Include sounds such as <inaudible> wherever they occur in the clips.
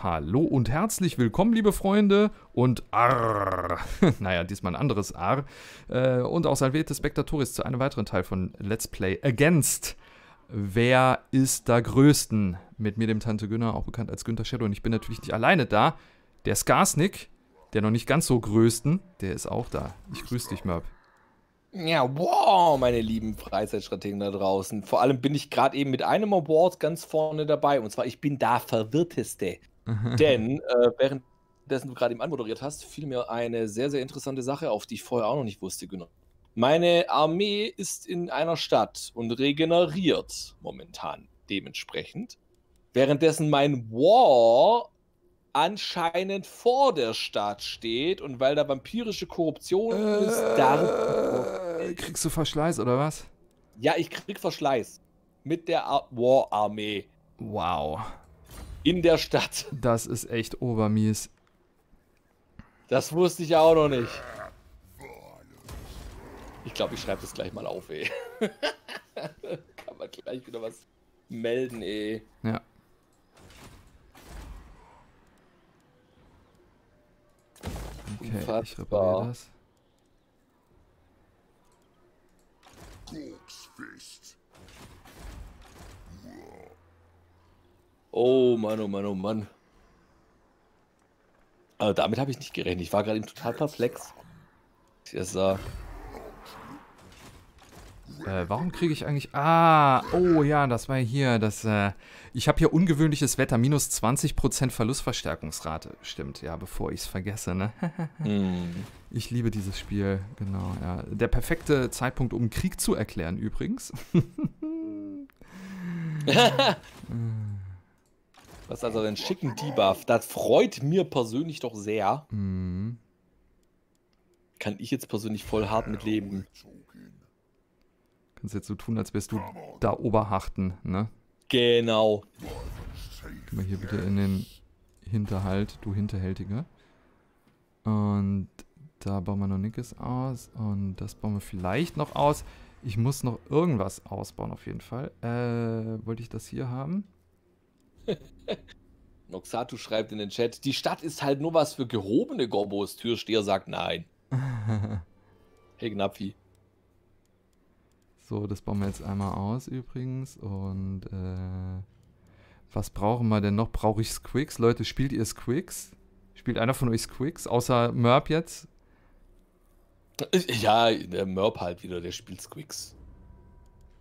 Hallo und herzlich willkommen, liebe Freunde und Arr. <laughs> naja, diesmal ein anderes Arr. Äh, und auch Salvete Spectatoris zu einem weiteren Teil von Let's Play Against. Wer ist da größten? Mit mir, dem Tante Günner, auch bekannt als Günther Shadow. Und ich bin natürlich nicht alleine da. Der Skarsnik, der noch nicht ganz so größten, der ist auch da. Ich grüße dich, Merb. Ja, wow, meine lieben Freizeitstrategen da draußen. Vor allem bin ich gerade eben mit einem Award ganz vorne dabei. Und zwar, ich bin da Verwirrteste. Denn äh, währenddessen du gerade eben anmoderiert hast, fiel mir eine sehr, sehr interessante Sache auf, die ich vorher auch noch nicht wusste, genau. Meine Armee ist in einer Stadt und regeneriert momentan dementsprechend. Währenddessen mein War anscheinend vor der Stadt steht und weil da vampirische Korruption äh, ist, da. Kriegst du Verschleiß oder was? Ja, ich krieg Verschleiß. Mit der War-Armee. Wow. In der Stadt. Das ist echt obermies. Das wusste ich auch noch nicht. Ich glaube, ich schreibe das gleich mal auf, ey. <laughs> Kann man gleich wieder was melden, ey. Ja. Okay, Unfassbar. ich repariere das. Oh Mann, oh Mann, oh Mann. Also damit habe ich nicht gerechnet. Ich war gerade total perplex. Ich sah. Äh, warum kriege ich eigentlich... Ah, oh ja, das war hier, das... Äh, ich habe hier ungewöhnliches Wetter, minus 20% Verlustverstärkungsrate. Stimmt, ja, bevor ich es vergesse, ne? <laughs> mm. Ich liebe dieses Spiel, genau, ja. Der perfekte Zeitpunkt, um Krieg zu erklären, übrigens. <laughs> <laughs> Was also einen schicken Debuff. Das freut mir persönlich doch sehr. Mm. Kann ich jetzt persönlich voll hart mit leben. Kannst jetzt so tun, als wärst du da Oberhachten, ne? Genau. Geh mal hier bitte in den Hinterhalt, du Hinterhältiger. Und da bauen wir noch nichts aus. Und das bauen wir vielleicht noch aus. Ich muss noch irgendwas ausbauen auf jeden Fall. Äh, wollte ich das hier haben? <laughs> Noxatu schreibt in den Chat, die Stadt ist halt nur was für gehobene Gorbos. Türsteher sagt nein. <laughs> hey Gnapfi. So, das bauen wir jetzt einmal aus übrigens. Und äh, was brauchen wir denn noch? Brauche ich Squicks? Leute, spielt ihr Squicks? Spielt einer von euch Squicks? Außer Merp jetzt? Ja, der Merp halt wieder, der spielt Squicks.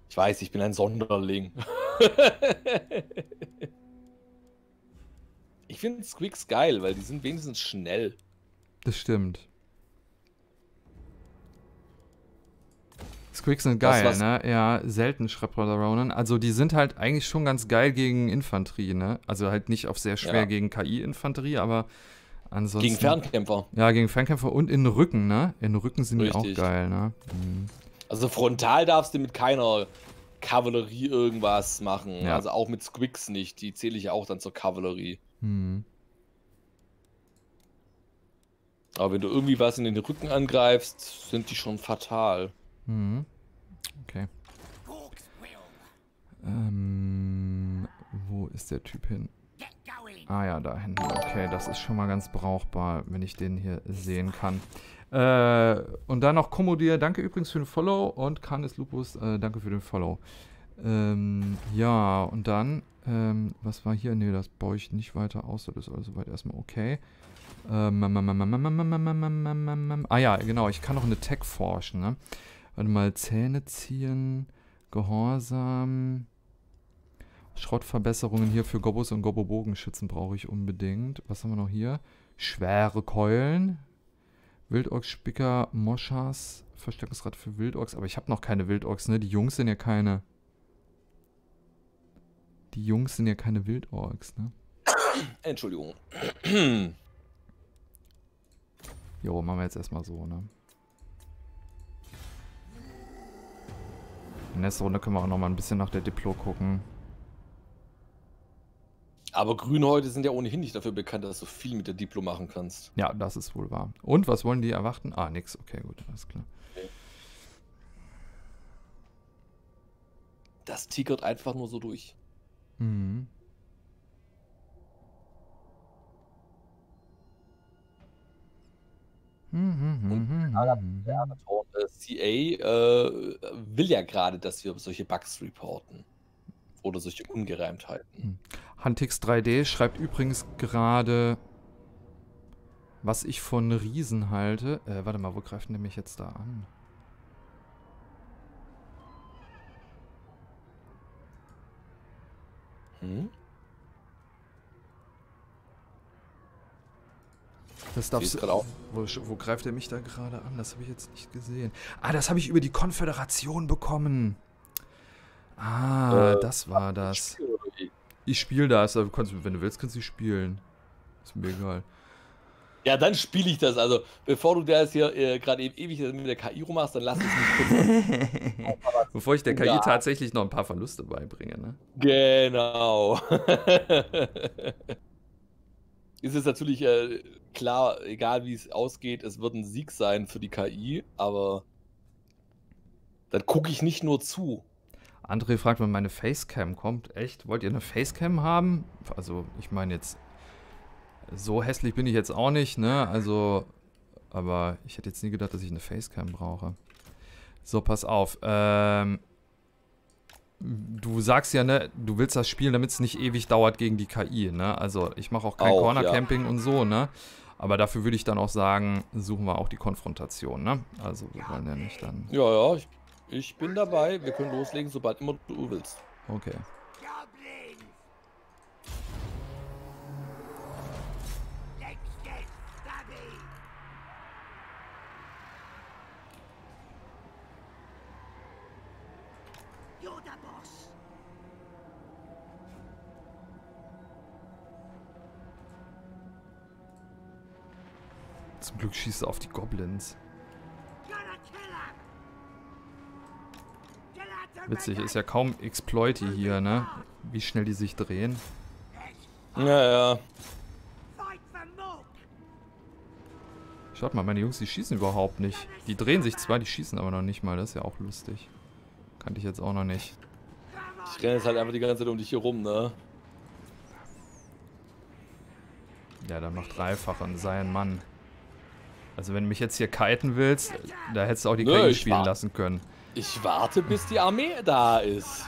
Ich weiß, ich bin ein Sonderling. <laughs> ich finde Squicks geil, weil die sind wenigstens schnell. Das stimmt. Squicks sind geil, das, ne? Ja, selten Schreibroller Ronan. Also die sind halt eigentlich schon ganz geil gegen Infanterie, ne? Also halt nicht auf sehr schwer ja. gegen KI-Infanterie, aber ansonsten. Gegen Fernkämpfer. Ja, gegen Fernkämpfer und in den Rücken, ne? In den Rücken sind Richtig. die auch geil, ne? Mhm. Also frontal darfst du mit keiner Kavallerie irgendwas machen. Ja. Also auch mit Squicks nicht. Die zähle ich ja auch dann zur Kavallerie. Mhm. Aber wenn du irgendwie was in den Rücken angreifst, sind die schon fatal. Mhm. Okay. Ähm, wo ist der Typ hin? Ah ja, da hinten. Okay, das ist schon mal ganz brauchbar, wenn ich den hier sehen kann. Äh, und dann noch Komodir, danke übrigens für den Follow und Canis Lupus, äh, danke für den Follow. Ähm, ja, und dann, ähm, was war hier? Ne, das baue ich nicht weiter aus, das ist also soweit erstmal okay. Ähm, ah ja, genau, ich kann noch eine Tech forschen, ne? Warte mal, Zähne ziehen, Gehorsam. Schrottverbesserungen hier für Gobos und Gobo-Bogenschützen brauche ich unbedingt. Was haben wir noch hier? Schwere Keulen. Wildorks, Spicker, Moschas. Verstärkungsrad für Wildorks. Aber ich habe noch keine Wildorks, ne? Die Jungs sind ja keine... Die Jungs sind ja keine Wildorks, ne? Entschuldigung. jo, machen wir jetzt erstmal so, ne? In nächster Runde können wir auch noch mal ein bisschen nach der Diplo gucken. Aber Grünhäute sind ja ohnehin nicht dafür bekannt, dass du viel mit der Diplo machen kannst. Ja, das ist wohl wahr. Und was wollen die erwarten? Ah, nix. Okay, gut, alles klar. Das tigert einfach nur so durch. Mhm. Hm, hm, hm, Und der äh, CA äh, will ja gerade, dass wir solche Bugs reporten. Oder solche Ungereimtheiten. Hantix 3D schreibt übrigens gerade, was ich von Riesen halte. Äh, warte mal, wo greift denn mich jetzt da an? Hm? Das darfst du. Auch. Wo, wo greift er mich da gerade an? Das habe ich jetzt nicht gesehen. Ah, das habe ich über die Konföderation bekommen. Ah, äh, das war das. Ich spiele das. Also wenn du willst, kannst du spielen. Ist mir egal. Ja, dann spiele ich das. Also, bevor du das hier äh, gerade eben ewig mit der KI rummachst, dann lass es mich. <laughs> Bevor ich der KI ja. tatsächlich noch ein paar Verluste beibringe, ne? Genau. <laughs> ist es natürlich äh, klar, egal wie es ausgeht, es wird ein Sieg sein für die KI, aber dann gucke ich nicht nur zu. André fragt, wann meine Facecam kommt. Echt? Wollt ihr eine Facecam haben? Also, ich meine jetzt so hässlich bin ich jetzt auch nicht, ne? Also, aber ich hätte jetzt nie gedacht, dass ich eine Facecam brauche. So, pass auf. Ähm, du sagst ja, ne, du willst das spielen, damit es nicht ewig dauert gegen die KI, ne? Also, ich mache auch kein auch, Corner Camping ja. und so, ne? Aber dafür würde ich dann auch sagen, suchen wir auch die Konfrontation, ne? Also, wir wollen ja nicht dann. Ja, ja, ich, ich bin dabei. Wir können loslegen, sobald immer du willst. Okay. Zum Glück schießt er auf die Goblins. Witzig, ist ja kaum Exploity hier, ne? Wie schnell die sich drehen. Ja, ja. Schaut mal, meine Jungs, die schießen überhaupt nicht. Die drehen sich zwar, die schießen aber noch nicht mal. Das ist ja auch lustig. Kannte ich jetzt auch noch nicht. Ich renne jetzt halt einfach die ganze Zeit um dich hier rum, ne? Ja, dann noch dreifach und sei ein Mann. Also wenn du mich jetzt hier kiten willst, da hättest du auch die Nö, KI spielen lassen können. Ich warte, bis die Armee da ist.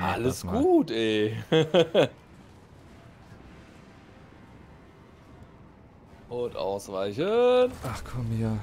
Alles gut, ey. <laughs> Und ausweichen. Ach komm hier.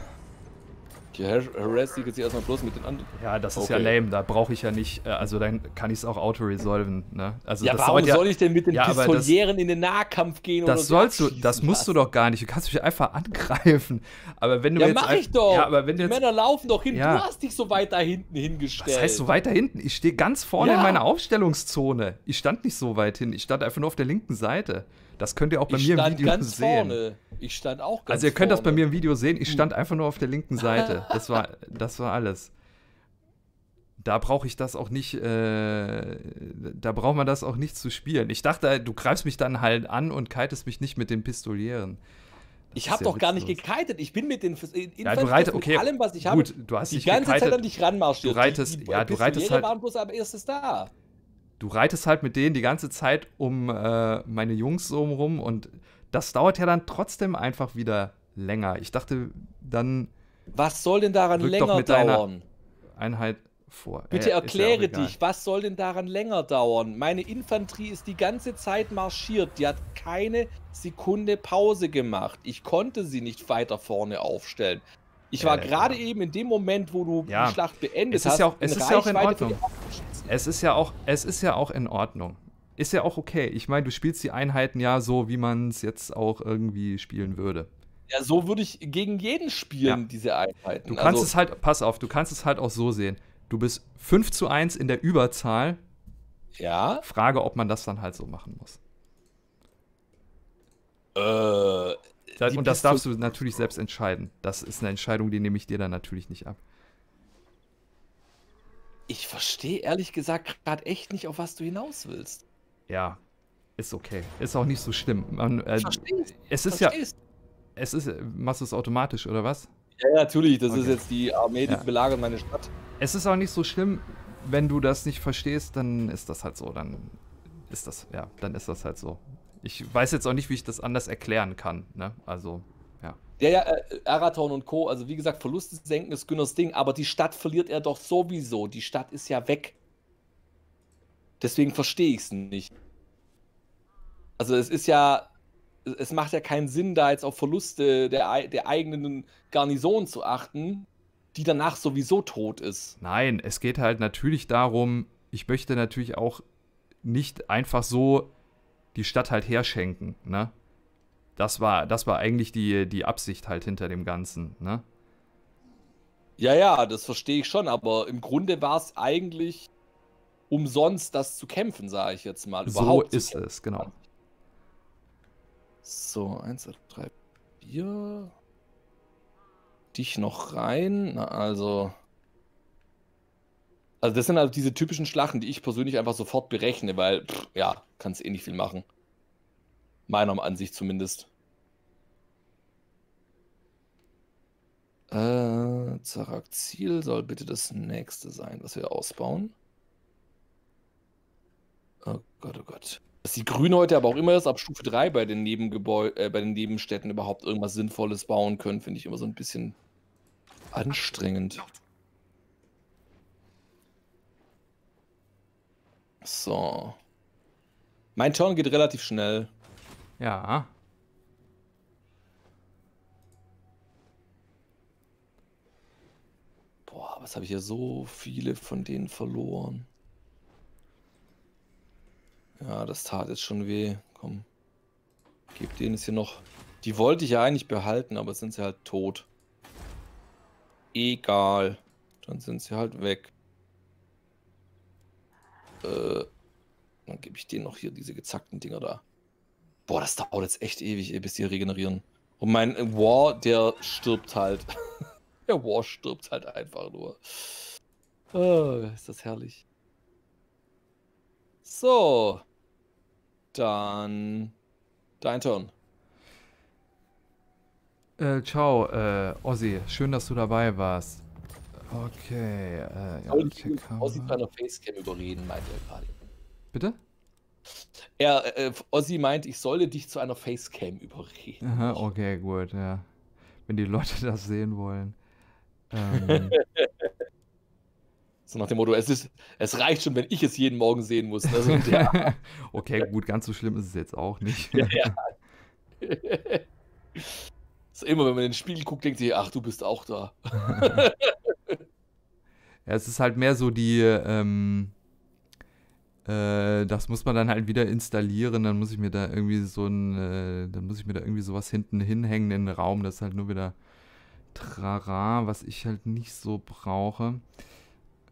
Die harass die jetzt erstmal bloß mit den anderen. Ja, das ist okay. ja lame, da brauche ich ja nicht, äh, also dann kann ich es auch auto-resolven, ne? Also ja, warum ja, soll ich denn mit den ja, Pistolieren das, in den Nahkampf gehen das oder sollst du, das musst du doch gar nicht, du kannst mich einfach <laughs> angreifen. Aber wenn du ja, jetzt... mach ich doch! Ja, aber wenn Die jetzt, Männer laufen doch hin, ja. du hast dich so weit da hinten hingestellt. Was heißt so weit da hinten? Ich stehe ganz vorne in meiner Aufstellungszone. Ich stand nicht so weit hin, ich stand einfach nur auf der linken Seite. Das könnt ihr auch bei ich mir im Video ganz sehen. Vorne. Ich stand auch ganz Also ihr könnt vorne. das bei mir im Video sehen. Ich stand einfach nur auf der linken <laughs> Seite. Das war, das war alles. Da brauche ich das auch nicht, äh, da braucht man das auch nicht zu spielen. Ich dachte, du greifst mich dann halt an und kitest mich nicht mit den Pistolieren. Das ich habe doch gar nicht gekitet. Ich bin mit den ja, du reitest, okay, allem, was ich habe, du hast die ganze gekitet. Zeit an dich ranmarschiert. Du reitest, die, die ja, du reitest halt. waren bloß am erstes da du reitest halt mit denen die ganze Zeit um äh, meine Jungs so rum und das dauert ja dann trotzdem einfach wieder länger. Ich dachte dann. Was soll denn daran länger dauern? Einheit vor. Bitte äh, erkläre ja dich, was soll denn daran länger dauern? Meine Infanterie ist die ganze Zeit marschiert. Die hat keine Sekunde Pause gemacht. Ich konnte sie nicht weiter vorne aufstellen. Ich war äh, gerade ja. eben in dem Moment, wo du ja. die Schlacht beendet es ist hast. Ja auch, es ist ja auch in Ordnung. Es ist ja auch, es ist ja auch in Ordnung. Ist ja auch okay. Ich meine, du spielst die Einheiten ja so, wie man es jetzt auch irgendwie spielen würde. Ja, so würde ich gegen jeden spielen, ja. diese Einheiten. Du kannst also, es halt, pass auf, du kannst es halt auch so sehen. Du bist 5 zu 1 in der Überzahl. Ja. Frage, ob man das dann halt so machen muss. Äh, und das darfst du natürlich selbst entscheiden. Das ist eine Entscheidung, die nehme ich dir dann natürlich nicht ab. Ich verstehe ehrlich gesagt gerade echt nicht, auf was du hinaus willst. Ja, ist okay. Ist auch nicht so schlimm. Man, äh, Verstehst. Es ist Verstehst. ja. Es ist. Machst du es automatisch, oder was? Ja, natürlich. Das okay. ist jetzt die Armee, die ja. belagert meine Stadt. Es ist auch nicht so schlimm, wenn du das nicht verstehst, dann ist das halt so. Dann ist das, ja, dann ist das halt so ich weiß jetzt auch nicht, wie ich das anders erklären kann. Ne? Also, Ja, ja, äh, Arathorn und Co., also wie gesagt, Verluste senken ist Günners Ding, aber die Stadt verliert er doch sowieso. Die Stadt ist ja weg. Deswegen verstehe ich es nicht. Also es ist ja, es macht ja keinen Sinn, da jetzt auf Verluste der, der eigenen Garnison zu achten, die danach sowieso tot ist. Nein, es geht halt natürlich darum, ich möchte natürlich auch nicht einfach so die Stadt halt herschenken, ne? Das war, das war eigentlich die, die Absicht halt hinter dem Ganzen, ne? Ja, ja, das verstehe ich schon, aber im Grunde war es eigentlich umsonst, das zu kämpfen, sage ich jetzt mal. so ist es, genau. So, 1, 2, 3, 4. Dich noch rein. Na, also. Also, das sind halt diese typischen Schlachten, die ich persönlich einfach sofort berechne, weil, pff, ja, kannst eh nicht viel machen. Meiner Ansicht zumindest. Äh, Zarak Ziel soll bitte das nächste sein, was wir ausbauen. Oh Gott, oh Gott. Dass die Grünen heute aber auch immer erst ab Stufe 3 bei den, Nebengebäu äh, bei den Nebenstädten überhaupt irgendwas Sinnvolles bauen können, finde ich immer so ein bisschen anstrengend. So. Mein Turn geht relativ schnell. Ja. Boah, was habe ich hier so viele von denen verloren. Ja, das tat jetzt schon weh. Komm. Gib denen es hier noch. Die wollte ich ja eigentlich behalten, aber sind sie halt tot. Egal. Dann sind sie halt weg. Äh, dann gebe ich denen noch hier diese gezackten Dinger da. Boah, das dauert jetzt echt ewig, bis die regenerieren. Und mein War, der stirbt halt. <laughs> der War stirbt halt einfach nur. Oh, ist das herrlich. So. Dann dein Turn. Äh, ciao, äh, Ozzy. Schön, dass du dabei warst. Okay, äh, ja, okay, Ozzy zu einer Facecam überreden, meint er gerade. Bitte? Er, äh, Ozzy meint, ich solle dich zu einer Facecam überreden. Aha, okay, gut, ja. Wenn die Leute <laughs> das sehen wollen. Ähm, <laughs> So nach dem Motto, es, ist, es reicht schon, wenn ich es jeden Morgen sehen muss. Also, ja. <laughs> okay, gut, ganz so schlimm ist es jetzt auch nicht. ja, ja. so immer, wenn man in den Spiegel guckt, denkt sich, ach, du bist auch da. ja, es ist halt mehr so die, ähm, äh, das muss man dann halt wieder installieren, dann muss ich mir da irgendwie so ein, äh, dann muss ich mir da irgendwie sowas hinten hinhängen in den Raum, das ist halt nur wieder Trara, was ich halt nicht so brauche.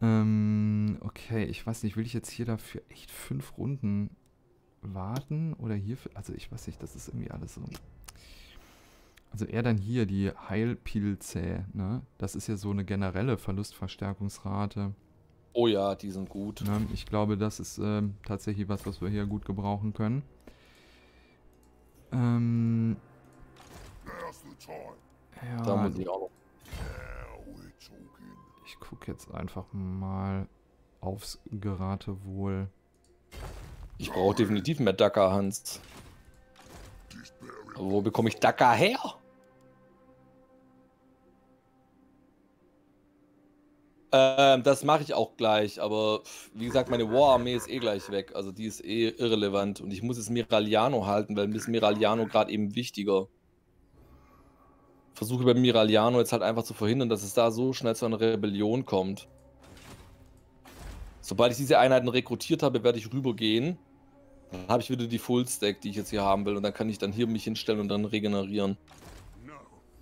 Ähm, okay, ich weiß nicht, will ich jetzt hier dafür echt fünf Runden warten? Oder hier, für, also ich weiß nicht, das ist irgendwie alles so... Also eher dann hier die Heilpilze, ne? Das ist ja so eine generelle Verlustverstärkungsrate. Oh ja, die sind gut. Ne? Ich glaube, das ist ähm, tatsächlich was, was wir hier gut gebrauchen können. Ähm, ja, da muss ich auch noch ich gucke jetzt einfach mal aufs Geratewohl. Ich brauche definitiv mehr Dacker, Hans. Aber wo bekomme ich Dacker her? Ähm, das mache ich auch gleich, aber wie gesagt, meine War-Armee ist eh gleich weg. Also die ist eh irrelevant. Und ich muss es Miraliano halten, weil mir ist Miraliano gerade eben wichtiger versuche bei Miraliano jetzt halt einfach zu verhindern, dass es da so schnell zu einer Rebellion kommt. Sobald ich diese Einheiten rekrutiert habe, werde ich rübergehen. Dann habe ich wieder die Full Stack, die ich jetzt hier haben will. Und dann kann ich dann hier mich hinstellen und dann regenerieren.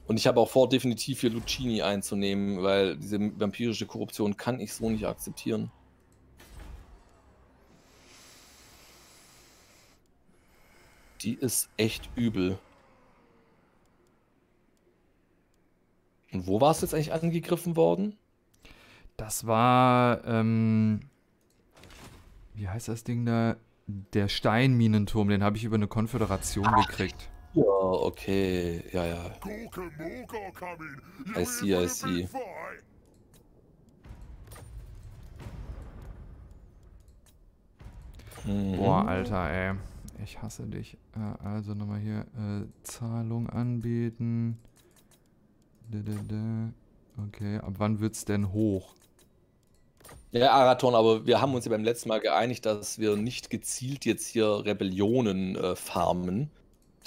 Und ich habe auch vor, definitiv hier Lucini einzunehmen, weil diese vampirische Korruption kann ich so nicht akzeptieren. Die ist echt übel. Und wo war es jetzt eigentlich angegriffen worden? Das war, ähm, wie heißt das Ding da? Der Steinminenturm, den habe ich über eine Konföderation gekriegt. Ja, okay, ja, ja. I see, I see. Mhm. Boah, Alter, ey. Ich hasse dich. Äh, also nochmal hier. Äh, Zahlung anbieten. Okay, ab wann wird's denn hoch? Ja, Araton, aber wir haben uns ja beim letzten Mal geeinigt, dass wir nicht gezielt jetzt hier Rebellionen äh, farmen.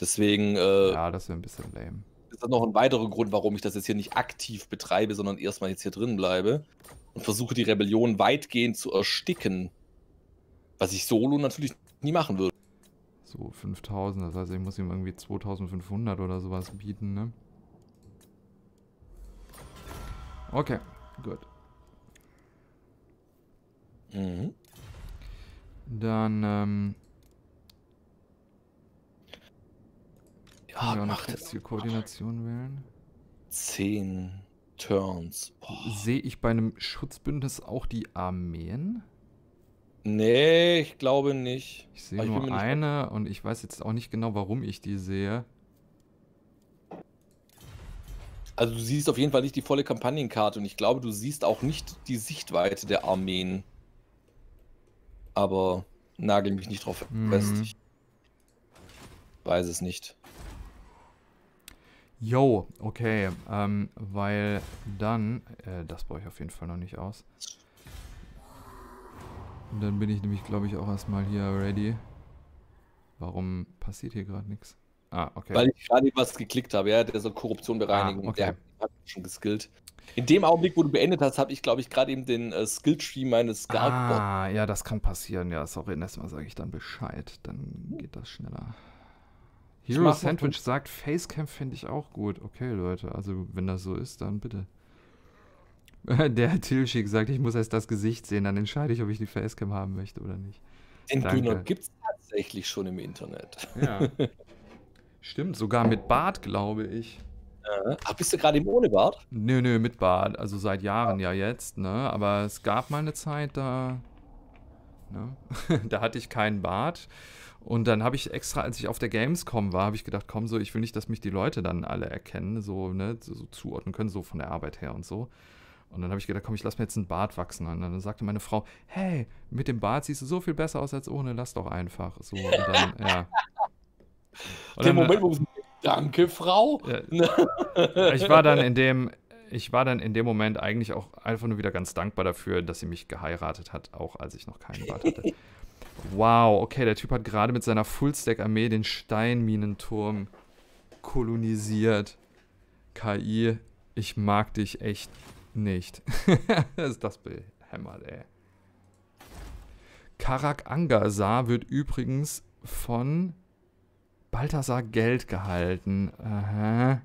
Deswegen. Äh, ja, das wäre ein bisschen lame. Ist das noch ein weiterer Grund, warum ich das jetzt hier nicht aktiv betreibe, sondern erstmal jetzt hier drin bleibe und versuche die Rebellion weitgehend zu ersticken. Was ich solo natürlich nie machen würde. So, 5000, das heißt, ich muss ihm irgendwie 2500 oder sowas bieten, ne? Okay, gut. Mhm. Dann, ähm. Ja, ja noch jetzt hier Koordination wählen. 10 Turns. Sehe ich bei einem Schutzbündnis auch die Armeen? Nee, ich glaube nicht. Ich sehe nur eine und ich weiß jetzt auch nicht genau, warum ich die sehe. Also du siehst auf jeden Fall nicht die volle Kampagnenkarte und ich glaube, du siehst auch nicht die Sichtweite der Armeen. Aber nagel mich nicht drauf mhm. fest. Ich weiß es nicht. Yo, okay, ähm, weil dann, äh, das baue ich auf jeden Fall noch nicht aus. Und dann bin ich nämlich, glaube ich, auch erstmal hier ready. Warum passiert hier gerade nichts? Ah, okay. Weil ich gerade was geklickt habe, ja, der soll Korruption bereinigen. Ah, okay. Der hat schon geskillt. In dem Augenblick, wo du beendet hast, habe ich, glaube ich, gerade eben den äh, Skilltree meines Guard. Ah, ja, das kann passieren. Ja, sorry, nächstes Mal sage ich dann Bescheid. Dann geht das schneller. Hero Sandwich sagt, Facecam finde ich auch gut. Okay, Leute, also wenn das so ist, dann bitte. <laughs> Der Tilschik sagt, ich muss erst das Gesicht sehen, dann entscheide ich, ob ich die Facecam haben möchte oder nicht. Den Grüner gibt es tatsächlich schon im Internet. Ja. <laughs> Stimmt, sogar mit Bart, glaube ich. Ja. Ach, bist du gerade im ohne Bart? Nö, nö, mit Bart. Also seit Jahren ja jetzt, ne? Aber es gab mal eine Zeit, da. Ne? <laughs> da hatte ich keinen Bart. Und dann habe ich extra, als ich auf der Gamescom war, habe ich gedacht, komm so, ich will nicht, dass mich die Leute dann alle erkennen, so, ne, so, so zuordnen können, so von der Arbeit her und so. Und dann habe ich gedacht, komm, ich lass mir jetzt einen Bart wachsen. Und dann sagte meine Frau, hey, mit dem Bart siehst du so viel besser aus als ohne, lass doch einfach. So, und dann, ja. <laughs> Und Den dann, Moment, wo Danke, Frau. Ja, <laughs> ich war dann in dem, ich war dann in dem Moment eigentlich auch einfach nur wieder ganz dankbar dafür, dass sie mich geheiratet hat, auch als ich noch keinen Bart hatte. Wow, okay, der Typ hat gerade mit seiner Fullstack-Armee den Steinminenturm kolonisiert. KI, ich mag dich echt nicht. <laughs> das ist das behämmert, ey. Karak Angasar wird übrigens von Balthasar Geld gehalten. Aha.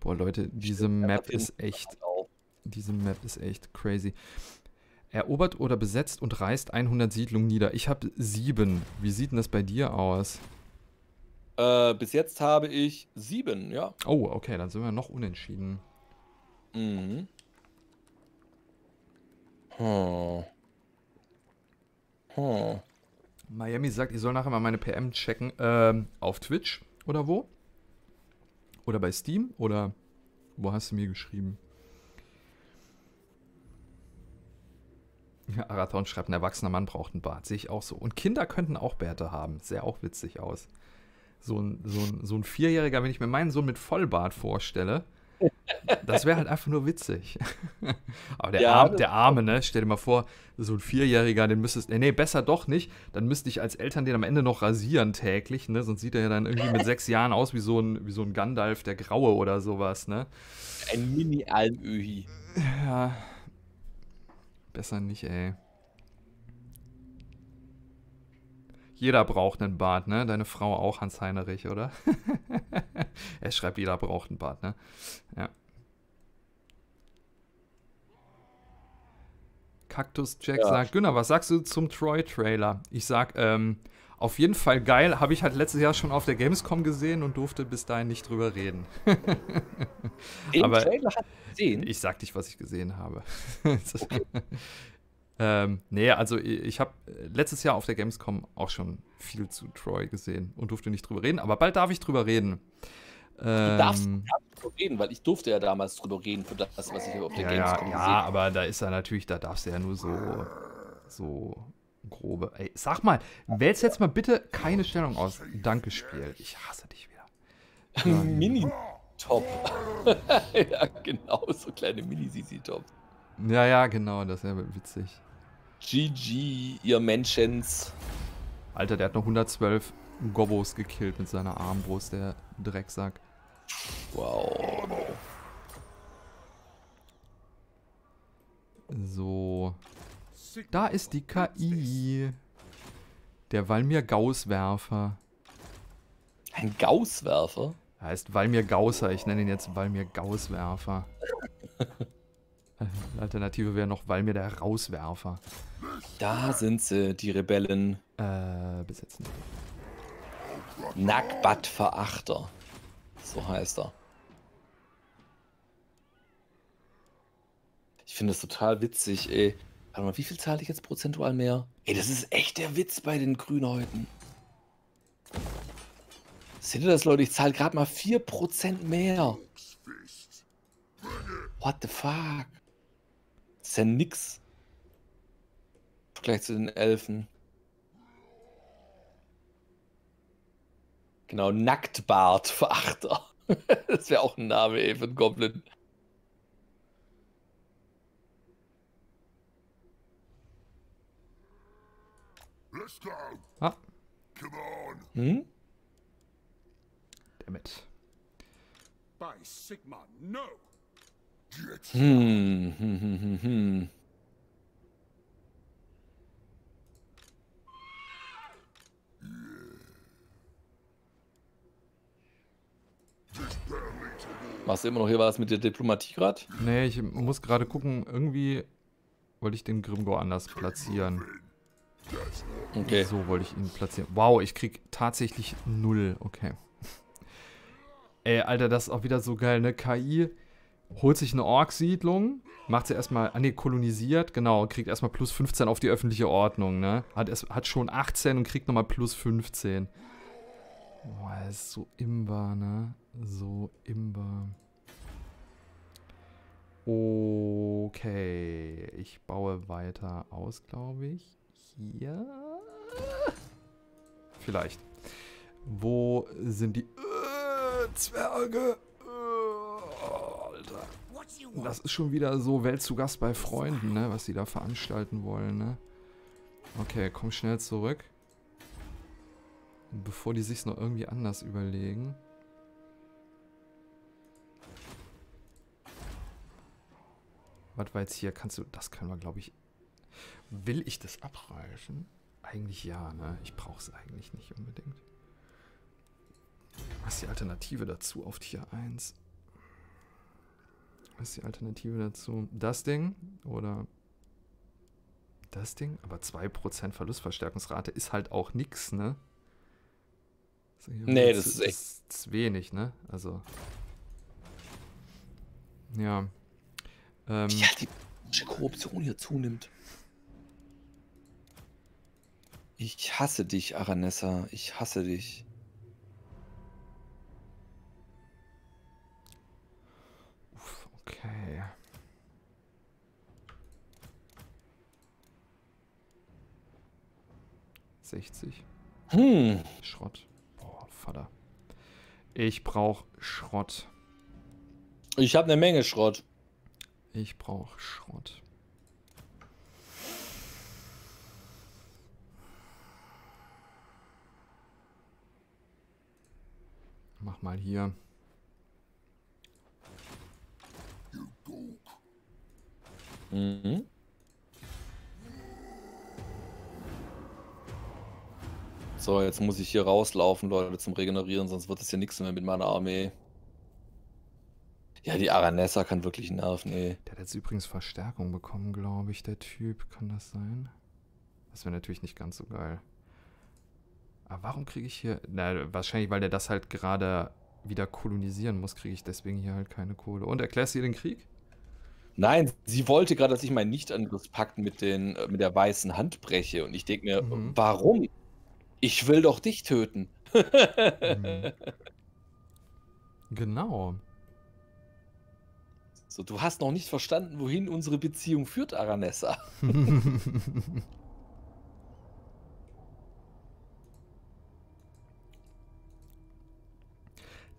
Boah, Leute, diese Map ist echt. Diese Map ist echt crazy. Erobert oder besetzt und reißt 100 Siedlungen nieder. Ich habe sieben. Wie sieht denn das bei dir aus? Äh, bis jetzt habe ich sieben, ja. Oh, okay, dann sind wir noch unentschieden. Mhm. Hm. Hm. Miami sagt, ich soll nachher mal meine PM checken. Ähm, auf Twitch oder wo? Oder bei Steam? Oder wo hast du mir geschrieben? <laughs> Arathon schreibt, ein erwachsener Mann braucht einen Bart. Sehe ich auch so. Und Kinder könnten auch Bärte haben. Sähe auch witzig aus so ein, so ein, so ein Vierjähriger, wenn ich mir meinen Sohn mit Vollbart vorstelle, das wäre halt einfach nur witzig. <laughs> Aber der, ja, Arm, der Arme, ne? Stell dir mal vor, so ein Vierjähriger, den müsstest. Nee, besser doch nicht. Dann müsste ich als Eltern den am Ende noch rasieren täglich, ne? Sonst sieht er ja dann irgendwie mit sechs Jahren aus wie so ein, wie so ein Gandalf, der Graue oder sowas, ne? Ein Mini-Almöhi. Ja. Besser nicht, ey. Jeder braucht einen Bart, ne? Deine Frau auch, Hans Heinrich, oder? <laughs> er schreibt, jeder braucht einen Bart, ne? Ja. Cactus Jack ja. sagt, Günner, was sagst du zum Troy-Trailer? Ich sag, ähm, auf jeden Fall geil. Habe ich halt letztes Jahr schon auf der Gamescom gesehen und durfte bis dahin nicht drüber reden. <laughs> Den Aber Trailer hat gesehen? Ich sag nicht, was ich gesehen habe. okay. <laughs> Ähm, nee, also ich habe letztes Jahr auf der Gamescom auch schon viel zu Troy gesehen und durfte nicht drüber reden, aber bald darf ich drüber reden. Du darfst ähm, drüber reden, weil ich durfte ja damals drüber reden für das, was ich auf der ja, Gamescom ja, ja, aber da ist er natürlich, da darfst du ja nur so, so grobe. Ey, sag mal, wählst jetzt mal bitte keine Stellung aus. Danke, Spiel. Ich hasse dich wieder. Mini-Top. <laughs> ja, genau, so kleine Mini-Sisi-Top. Ja, ja, genau, das ist ja witzig. GG, ihr Menschens. Alter, der hat noch 112 Gobos gekillt mit seiner Armbrust, der Drecksack. Wow. So. Da ist die KI. Der Valmir Gausswerfer. Ein Gausswerfer? Heißt Valmir Gausser. Ich nenne ihn jetzt Valmir Gausswerfer. <laughs> Alternative wäre noch Valmir der Rauswerfer. Da sind sie, die Rebellen. Äh, besetzen. Nackbat-Verachter. So heißt er. Ich finde das total witzig, ey. Warte mal, wie viel zahle ich jetzt prozentual mehr? Ey, das ist echt der Witz bei den Grünhäuten. Seht ihr das, Leute? Ich zahle gerade mal 4% mehr. What the fuck? Das ist ja nix. Vergleich zu den Elfen. Genau, Nacktbart-Verachter. <laughs> das wäre auch ein Name, ey, für einen Goblin. Ah. Come on. Hm? Damit. By Sigma, no. Hm, hm, hm, hm, hm. Machst du immer noch hier was mit der Diplomatie gerade? Nee, ich muss gerade gucken, irgendwie wollte ich den Grimgor anders platzieren. Okay. So wollte ich ihn platzieren. Wow, ich krieg tatsächlich null. Okay. Ey, Alter, das ist auch wieder so geil, ne? KI holt sich eine Ork-Siedlung, macht sie erstmal, ah ne, kolonisiert, genau, kriegt erstmal plus 15 auf die öffentliche Ordnung, ne? Hat, es, hat schon 18 und kriegt nochmal plus 15. Boah, das ist so imbar, ne? So imbar. Okay, ich baue weiter aus, glaube ich. Hier? Vielleicht. Wo sind die äh, Zwerge? Äh, Alter. Das ist schon wieder so Welt zu Gast bei Freunden, ne? Was die da veranstalten wollen, ne? Okay, komm schnell zurück. Bevor die sich's noch irgendwie anders überlegen. Was war jetzt hier? Kannst du, das können wir, glaube ich. Will ich das abreißen? Eigentlich ja, ne? Ich brauche es eigentlich nicht unbedingt. Was ist die Alternative dazu auf Tier 1? Was ist die Alternative dazu? Das Ding oder das Ding? Aber 2% Verlustverstärkungsrate ist halt auch nix, ne? Also nee, das, das ist echt. Das ist wenig, ne? Also. Ja. Ähm, Wie halt die Korruption hier zunimmt. Ich hasse dich, Aranessa. Ich hasse dich. Uff, okay. Sechzig. Hm. Schrott. Boah, Vater. Ich brauch Schrott. Ich habe eine Menge Schrott. Ich brauche Schrott. Mal hier. Mhm. So, jetzt muss ich hier rauslaufen, Leute, zum Regenerieren, sonst wird es hier nichts mehr mit meiner Armee. Ja, die Aranessa kann wirklich nerven, ey. Der hat jetzt übrigens Verstärkung bekommen, glaube ich, der Typ. Kann das sein? Das wäre natürlich nicht ganz so geil. Aber warum kriege ich hier... Na, wahrscheinlich, weil der das halt gerade wieder kolonisieren muss, kriege ich deswegen hier halt keine Kohle. Und erklärst du ihr den Krieg? Nein, sie wollte gerade, dass ich meinen Nichtangriffspakt mit, den, äh, mit der weißen Hand breche. Und ich denke mir, mhm. warum? Ich will doch dich töten. mhm. Genau. So, du hast noch nicht verstanden, wohin unsere Beziehung führt, Aranessa. <laughs>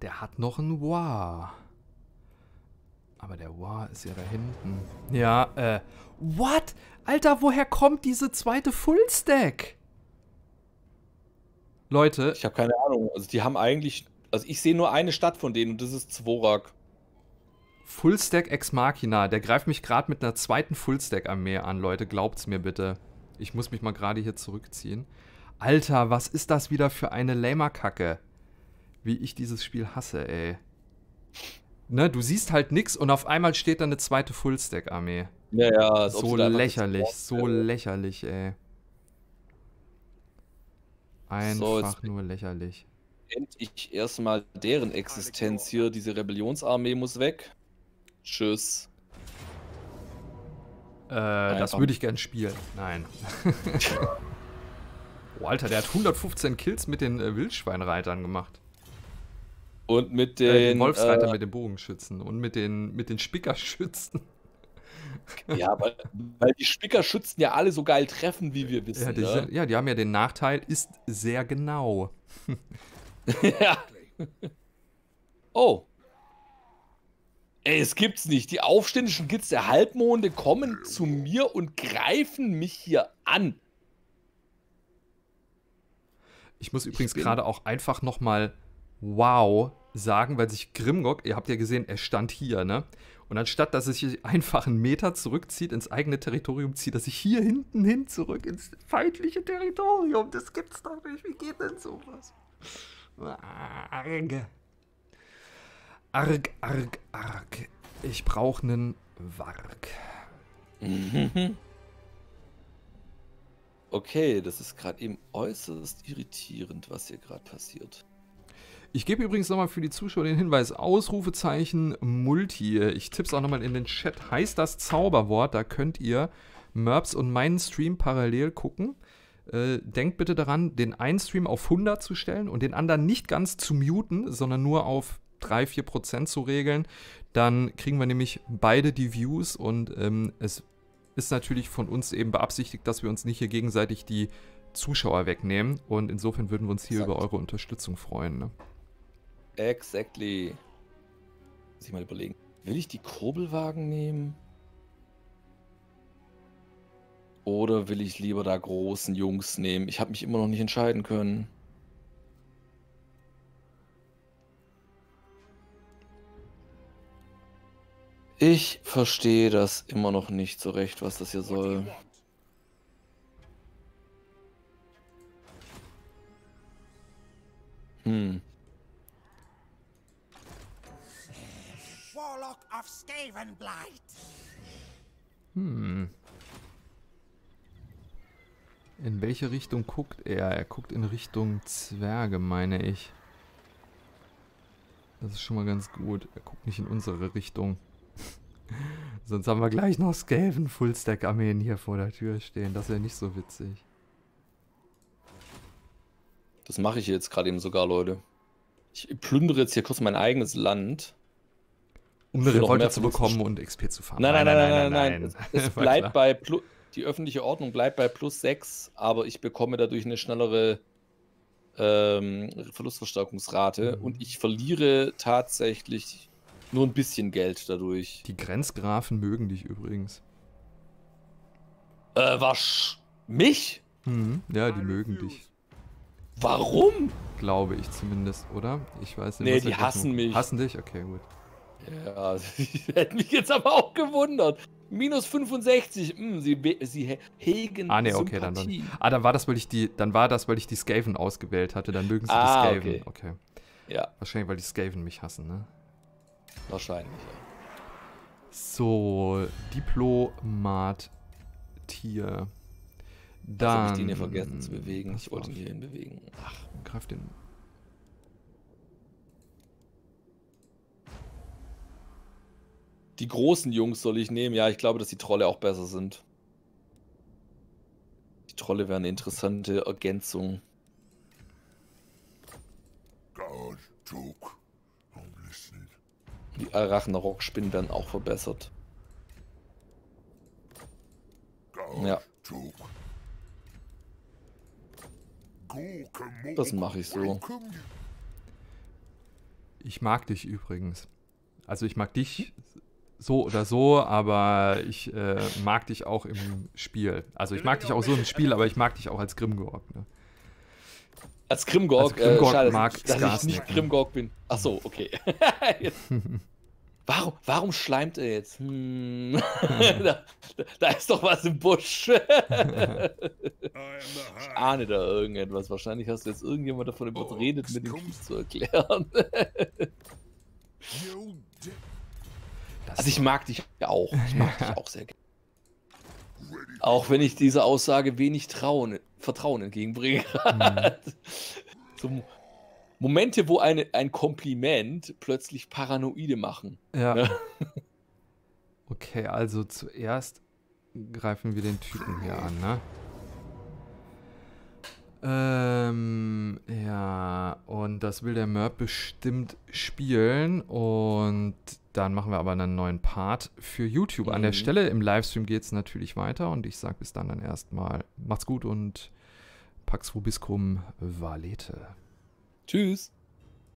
der hat noch ein Wah. Aber der Wah ist ja da hinten. Ja, äh. What? Alter, woher kommt diese zweite Fullstack? Leute. Ich habe keine Ahnung. Also die haben eigentlich. Also ich sehe nur eine Stadt von denen und das ist Zworak. Fullstack Ex Machina. Der greift mich gerade mit einer zweiten Fullstack-Armee an, Leute. Glaubt's mir bitte. Ich muss mich mal gerade hier zurückziehen. Alter, was ist das wieder für eine Lamer-Kacke? Wie ich dieses Spiel hasse, ey. Ne, du siehst halt nix und auf einmal steht da eine zweite Fullstack-Armee. Ja, ja, so lächerlich, so lächerlich, ey. Einfach so, nur lächerlich. Endlich erstmal deren Existenz hier. Diese Rebellionsarmee muss weg. Tschüss. Äh, das würde ich gern spielen. Nein. <laughs> oh, Alter, der hat 115 Kills mit den äh, Wildschweinreitern gemacht. Und mit den. Äh, den Wolfsreiter äh, mit den Bogenschützen und mit den, mit den Spickerschützen. <laughs> Ja, weil, weil die Spickerschützen ja alle so geil treffen, wie wir wissen. Ja, die, ne? ja, die haben ja den Nachteil, ist sehr genau. <laughs> <laughs> ja. Oh. Ey, es gibt's nicht. Die aufständischen Kids der Halbmonde kommen zu mir und greifen mich hier an. Ich muss übrigens gerade auch einfach nochmal wow sagen, weil sich Grimgok, ihr habt ja gesehen, er stand hier, ne? Und anstatt, dass er sich einfach einen Meter zurückzieht ins eigene Territorium, zieht er sich hier hinten hin zurück ins feindliche Territorium. Das gibt's doch nicht. Wie geht denn sowas? Arg. Arg, arg, arg. Ich brauche einen Warg. <laughs> Okay, das ist gerade eben äußerst irritierend, was hier gerade passiert. Ich gebe übrigens nochmal für die Zuschauer den Hinweis, Ausrufezeichen Multi. Ich tippe es auch nochmal in den Chat. Heißt das Zauberwort, da könnt ihr Merps und meinen Stream parallel gucken. Äh, denkt bitte daran, den einen Stream auf 100 zu stellen und den anderen nicht ganz zu muten, sondern nur auf 3-4% zu regeln. Dann kriegen wir nämlich beide die Views und ähm, es ist natürlich von uns eben beabsichtigt, dass wir uns nicht hier gegenseitig die Zuschauer wegnehmen. Und insofern würden wir uns hier Exakt. über eure Unterstützung freuen. Ne? Exactly. Muss ich mal überlegen. Will ich die Kurbelwagen nehmen? Oder will ich lieber da großen Jungs nehmen? Ich habe mich immer noch nicht entscheiden können. Ich verstehe das immer noch nicht so recht, was das hier soll. Hm. Of Skavenblight. Hm. In welche Richtung guckt er? Er guckt in Richtung Zwerge, meine ich. Das ist schon mal ganz gut. Er guckt nicht in unsere Richtung. <laughs> Sonst haben wir gleich noch Skaven Fullstack Armeen hier vor der Tür stehen. Das wäre nicht so witzig. Das mache ich jetzt gerade eben sogar, Leute. Ich plündere jetzt hier kurz mein eigenes Land. Um eine Revolte zu bekommen und XP zu fahren. Nein, nein, nein, nein, nein. nein, Es, <laughs> es bleibt bei plus, die öffentliche Ordnung bleibt bei plus 6, aber ich bekomme dadurch eine schnellere ähm, Verlustverstärkungsrate mhm. und ich verliere tatsächlich nur ein bisschen Geld dadurch. Die Grenzgrafen mögen dich übrigens. Äh, was? Mich? Mhm. Ja, die mögen dich. Warum? Glaube ich zumindest, oder? Ich weiß nicht. Nee, die hassen mich. Hassen dich? Okay, gut. Ja, <laughs> ich hätte mich jetzt aber auch gewundert. Minus 65, mh, hm, sie, sie hegen Ah, nee, okay, dann, dann. Ah, dann war das, weil ich die, dann war das, weil ich die Skaven ausgewählt hatte. Dann mögen sie ah, die Skaven. Okay. okay. Ja. Wahrscheinlich, weil die Skaven mich hassen, ne? Wahrscheinlich, ja. So, Diplomat Tier. Dann. Also ich den hier vergessen zu bewegen. Ich wollte ihn hierhin bewegen. Ach, greif den Die großen Jungs soll ich nehmen. Ja, ich glaube, dass die Trolle auch besser sind. Die Trolle wären eine interessante Ergänzung. God. Oh, Arachnarok-Spinnen werden auch verbessert. Ja. Das mache ich so. Ich mag dich übrigens. Also ich mag dich so oder so, aber ich äh, mag dich auch im Spiel. Also ich mag dich auch so im Spiel, aber ich mag dich auch als Grimgorg. Ne? Als Grimgorg, als Grimgorg äh, schade, mag dass Skarsnik, ich nicht Grimgorg bin. Ach so, okay. <laughs> warum, warum schleimt er jetzt? Hm. <laughs> da, da, ist doch was im Busch. <laughs> ich ahne da irgendetwas. Wahrscheinlich hast du jetzt irgendjemand davon überredet, mir den Fuß zu erklären. Also ich mag dich auch. Ich mag dich <laughs> auch sehr gerne. Auch wenn ich dieser Aussage wenig Trauen, Vertrauen entgegenbringe. Mhm. <laughs> so Momente, wo eine, ein Kompliment plötzlich Paranoide machen. Ja. Ne? <laughs> okay, also zuerst greifen wir den Typen hier an, ne? Ähm, ja, und das will der Merp bestimmt spielen und dann machen wir aber einen neuen Part für YouTube. Mhm. An der mhm. Stelle im Livestream geht es natürlich weiter und ich sage bis dann dann erstmal macht's gut und Pax Vobiscum Valete. Tschüss.